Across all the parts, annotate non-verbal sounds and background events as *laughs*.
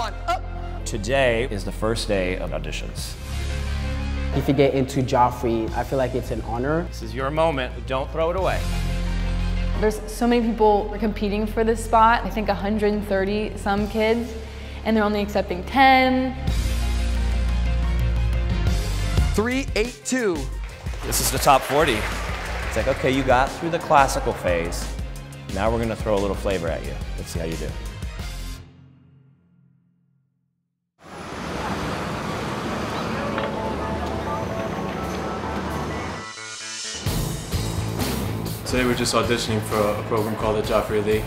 one, up. Today is the first day of auditions. If you get into Joffrey, I feel like it's an honor. This is your moment. Don't throw it away. There's so many people competing for this spot. I think 130 some kids, and they're only accepting 10. Three, eight, two. This is the top 40. It's like, okay, you got through the classical phase. Now we're gonna throw a little flavor at you. Let's see how you do. Today we're just auditioning for a program called the Joffrey Elite.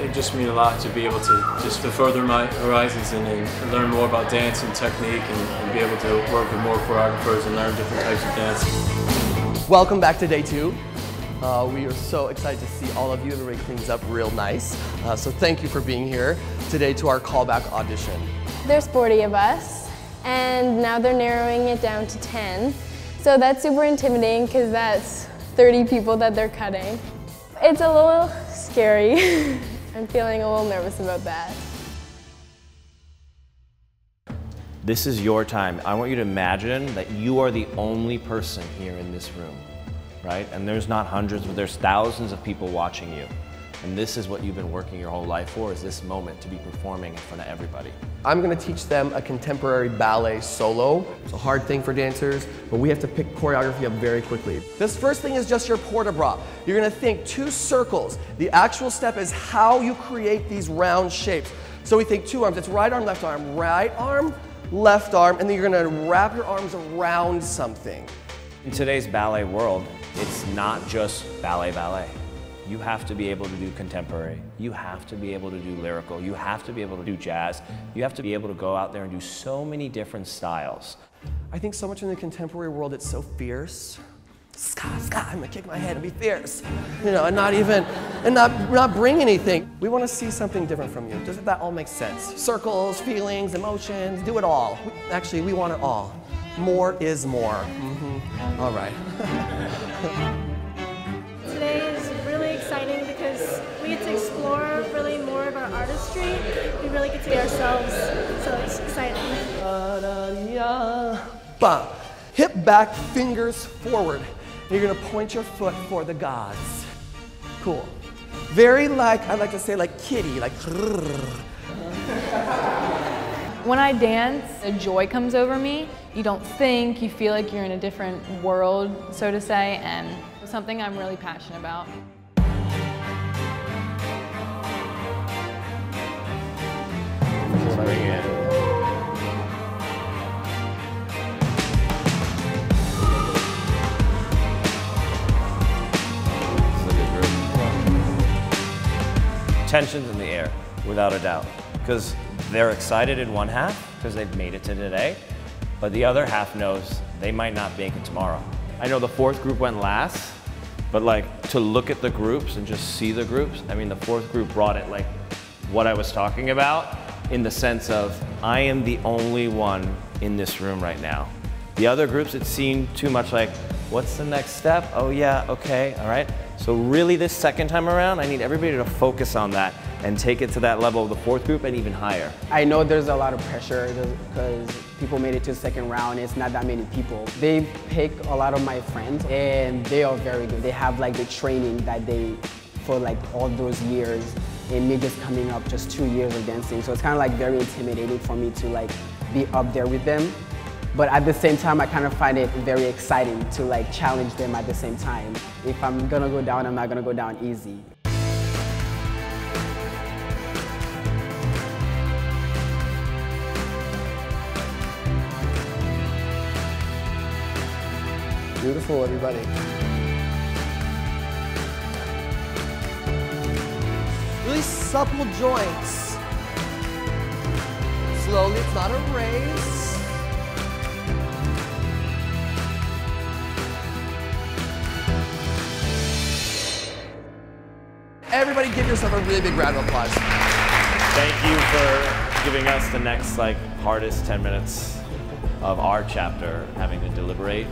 It just means a lot to be able to just to further my horizons and, and learn more about dance and technique and, and, be able to work with more choreographers and learn different types of dance. Welcome back to day two. Uh, we are so excited to see all of you. Everybody cleans up real nice. Uh, so thank you for being here today to our callback audition. There's 40 of us, and now they're narrowing it down to 10. So that's super intimidating because that's 30 people that they're cutting. It's a little scary. *laughs* I'm feeling a little nervous about that. This is your time. I want you to imagine that you are the only person here in this room, right? And there's not hundreds, but there's thousands of people watching you. And this is what you've been working your whole life for, is this moment to be performing in front of everybody. I'm gonna teach them a contemporary ballet solo. It's a hard thing for dancers, but we have to pick choreography up very quickly. This first thing is just your port de bras. You're gonna think two circles. The actual step is how you create these round shapes. So we think two arms, it's right arm, left arm, right arm, left arm, and then you're gonna wrap your arms around something. In today's ballet world, it's not just ballet ballet. You have to be able to do contemporary. You have to be able to do lyrical. You have to be able to do jazz. You have to be able to go out there and do so many different styles. I think so much in the contemporary world it's so fierce. Ska, ska, I'm gonna kick my head and be fierce. You know, and not even, and not, not bring anything. We wanna see something different from you. Does that all make sense? Circles, feelings, emotions, do it all. Actually, we want it all. More is more. Mm -hmm. All right. *laughs* we really more of our artistry. We really get to be ourselves. So it's exciting. Ba. Hip back, fingers forward. And you're gonna point your foot for the gods. Cool. Very like, I like to say like kitty, like. *laughs* When I dance, a joy comes over me. You don't think, you feel like you're in a different world, so to say, and something I'm really passionate about. Tensions in the air, without a doubt, because they're excited in one half because they've made it to today, but the other half knows they might not make it tomorrow. I know the fourth group went last, but like to look at the groups and just see the groups, I mean the fourth group brought it like what I was talking about in the sense of I am the only one in this room right now. The other groups, it seemed too much like, what's the next step? Oh yeah, okay, all right. So really this second time around, I need everybody to focus on that and take it to that level of the fourth group and even higher. I know there's a lot of pressure because people made it to the second round. It's not that many people. They pick a lot of my friends and they are very good. They have like the training that they, for like all those years, and me just coming up just two years of dancing. So it's kind of like very intimidating for me to like be up there with them. But at the same time, I kind of find it very exciting to like challenge them at the same time. If I'm gonna go down, I'm not gonna go down easy. Beautiful, everybody. Really supple joints. Slowly, it's not a race. Everybody give yourself a really big round of applause. Thank you for giving us the next like hardest 10 minutes of our chapter, having to deliberate.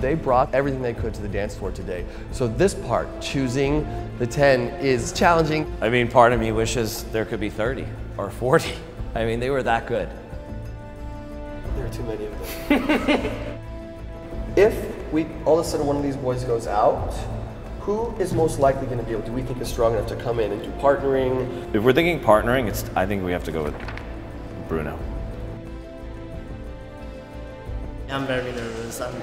They brought everything they could to the dance floor today. So this part, choosing the 10, is challenging. I mean, part of me wishes there could be 30 or 40. I mean, they were that good. There are too many of them. *laughs* if we all of a sudden one of these boys goes out, who is most likely going to be able? Do we think is strong enough to come in and do partnering? If we're thinking partnering, it's I think we have to go with Bruno. I'm very nervous. I'm,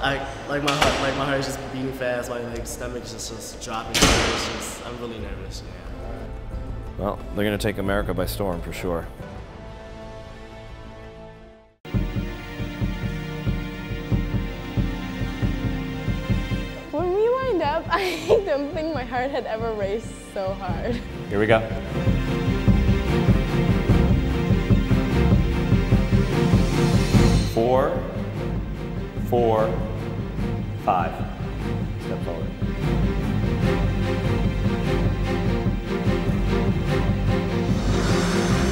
I like my heart, like my heart is just beating fast. My like stomach is just, just dropping. It's just, I'm really nervous. Yeah. Well, they're going to take America by storm for sure. Up, *laughs* I don't think my heart had ever raced so hard. Here we go. Four, four, five. Step forward.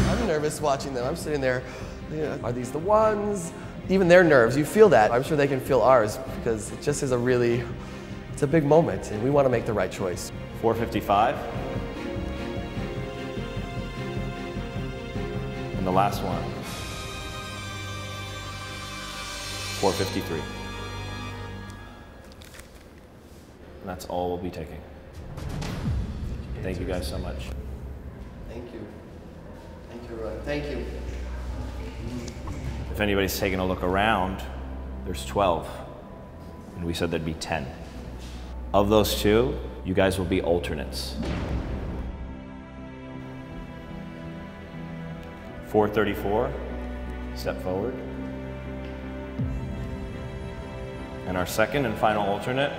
I'm nervous watching them. I'm sitting there. you know, are these the ones? Even their nerves, you feel that. I'm sure they can feel ours because it just is a really, it's a big moment, and we want to make the right choice. 455. And the last one. 453. And that's all we'll be taking. Thank you guys so much. Thank you. Thank you. Thank you. If anybody's taking a look around, there's 12. And we said there'd be 10. Of those two, you guys will be alternates. 434, step forward. And our second and final alternate,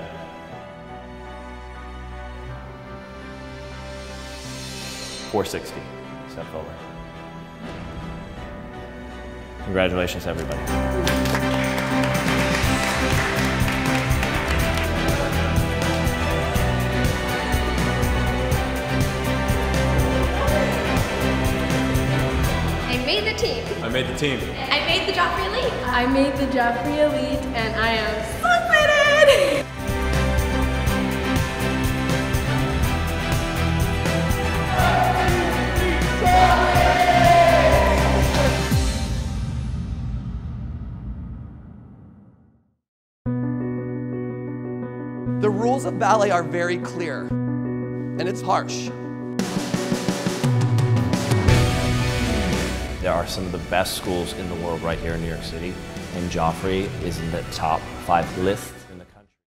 Four sixty. Step forward. Congratulations, everybody. Made the team. I made the Joffrey Elite. I made the Joffrey Elite and I am so excited! The rules of ballet are very clear, and it's harsh. Are some of the best schools in the world right here in New York City, and Joffrey is in the top five list